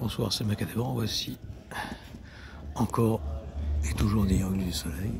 Bonsoir, c'est Macadam. Voici encore et toujours des angles du soleil.